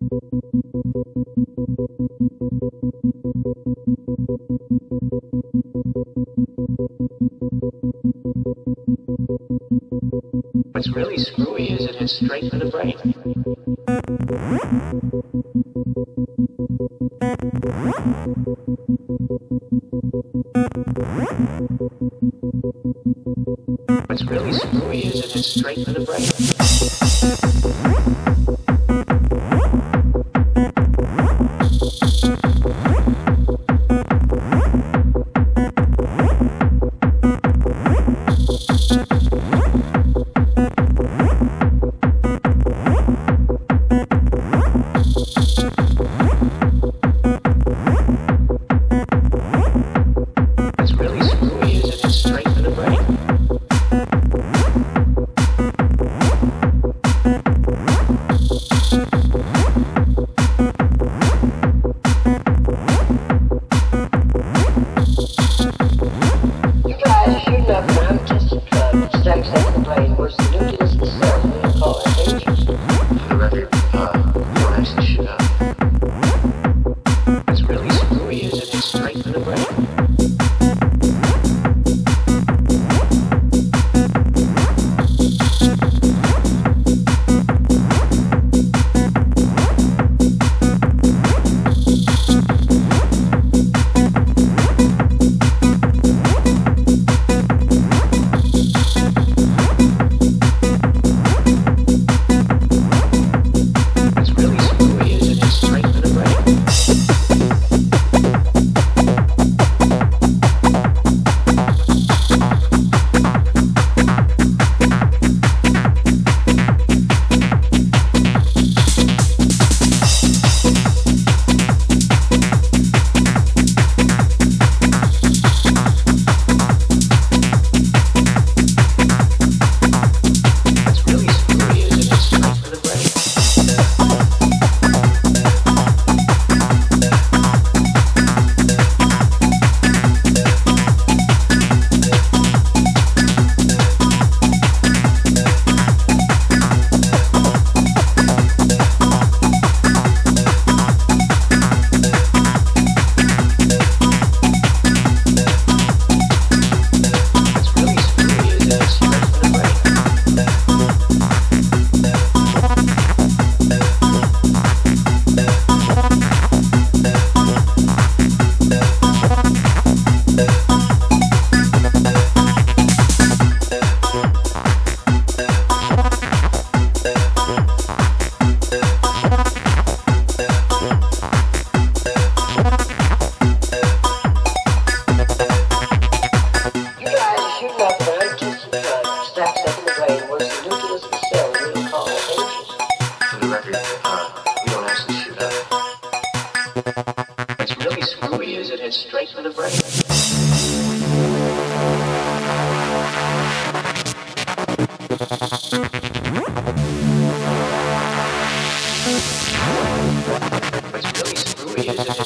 What's really screwy is it hits straight for the brain. What's really screwy is it hits straight for the brain.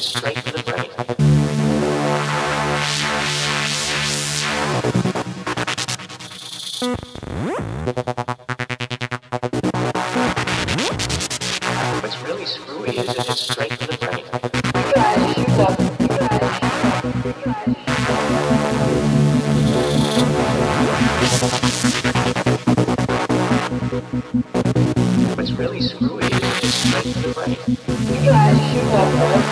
straight to the brain. What's really screwy is if just straight to the brain. What's really screwy is straight to the brain.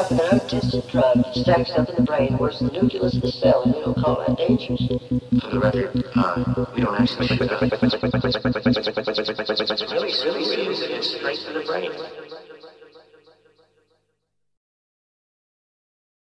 after an untested drug stacks up in the brain, worse the nucleus of the cell, and you don't call that dangerous. For the record, uh, we don't actually shoot. Really, serious really, it's straight to the brain.